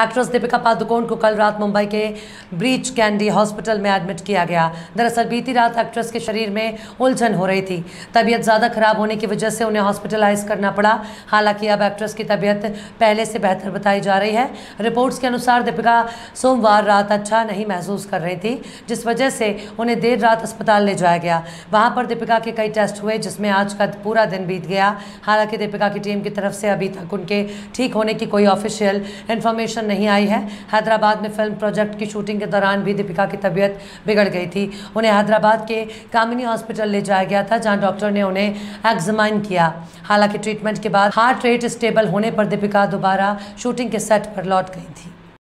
Actress Deepika Padukone को कल रात मुंबई के ब्रीच कैंडी हॉस्पिटल में एडमिट किया गया। दरअसल बीती रात एक्ट्रेस के शरीर में उलझन हो रही थी। तबीयत ज़्यादा खराब होने की वजह से उन्हें हॉस्पिटलाइज करना पड़ा। हालाँकि अब एक्ट्रेस की तबीयत पहले से बेहतर बताई जा रही है। रिपोर्ट्स के अनुसार दीपिका सोमवार रात अच्छा नहीं महसूस कर रही थी, जिस वजह से उन्हें देर रात अस्पताल ले जाया गया। वहाँ पर दीपिका के कई टेस्ट हुए, जिसमें आज का पूरा दिन बीत गया। हालाँकि दीपिका की टीम की तरफ़ से अभी तक उनके ठीक होने की कोई ऑफिशियल इन्फॉर्मेशन नहीं आई है। हैदराबाद में फ़िल्म प्रोजेक्ट की शूटिंग के दौरान भी दीपिका की तबीयत बिगड़ गई थी। उन्हें हैदराबाद के कामिनी हॉस्पिटल ले जाया गया था, जहाँ डॉक्टर ने उन्हें एग्जामाइन किया। हालाँकि ट्रीटमेंट के बाद हार्ट रेट स्टेबल होने पर दीपिका दोबारा शूटिंग के सेट पर लौट गई थी।